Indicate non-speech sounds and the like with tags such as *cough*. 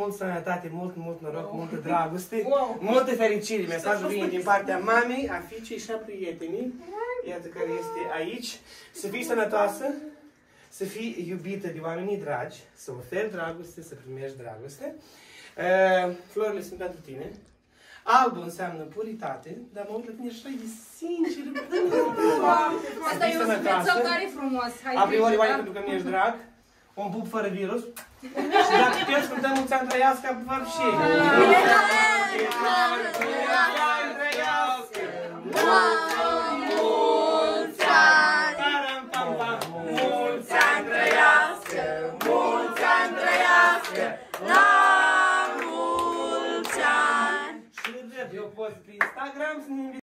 Mult sănătate, mult, mult noroc, multă dragoste, Wow. multă fericire. Mesajul vine din partea *laughs* mamei, a fiicei și a prietenii. Iată care este aici. Să fii sănătoasă, să fii iubită de oamenii dragi, să oferi dragoste, să primești dragoste. Uh, Florile sunt pentru tine. Albul înseamnă puritate, dar mă uit la tine așa de sincer. *laughs* Asta e o speță tare frumos. Hai A priori, grijă, oare da? pentru că mi-ești drag, un pup fără virus. *laughs* Și dacă puteți, cântăm mulți ani trăiască, vă și Eu post pe Instagram